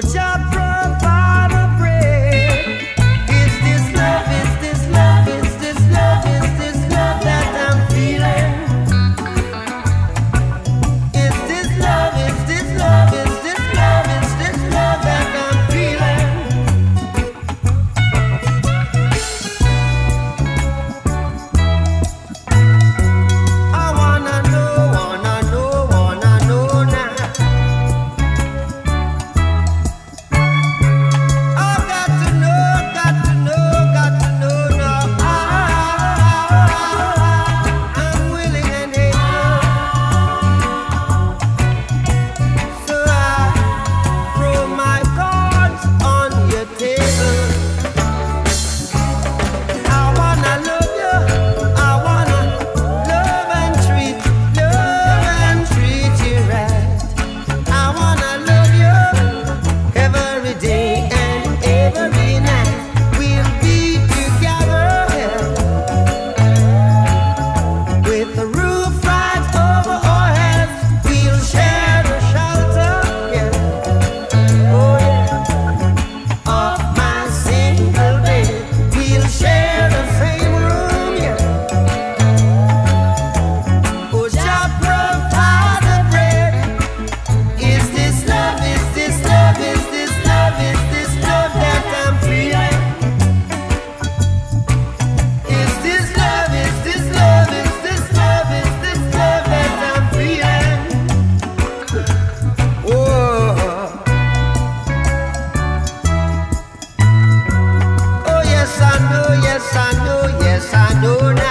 job no, no.